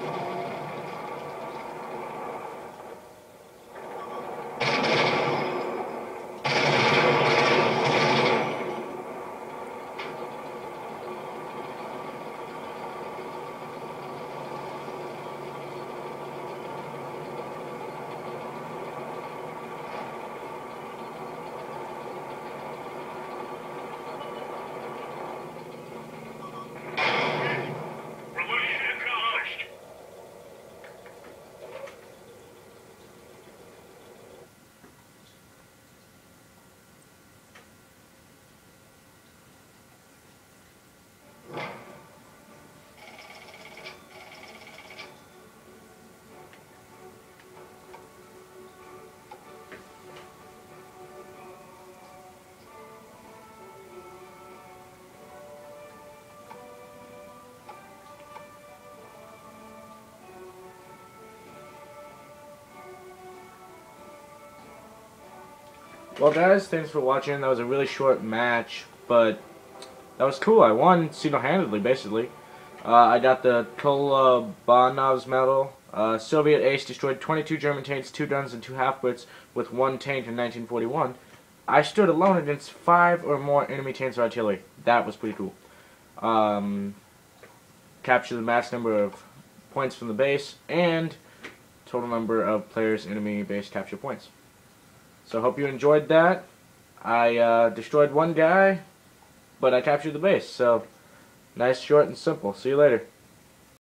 Revolution accomplished. Well, guys, thanks for watching. That was a really short match, but that was cool. I won single-handedly, basically. Uh, I got the Kolobanov's medal. Uh, Soviet ace destroyed 22 German tanks, 2 guns, and 2 half-wits with 1 tank in 1941. I stood alone against 5 or more enemy tanks or artillery. That was pretty cool. Um, captured the max number of points from the base, and total number of players enemy base capture points. So hope you enjoyed that. I uh, destroyed one guy, but I captured the base. So nice, short, and simple. See you later.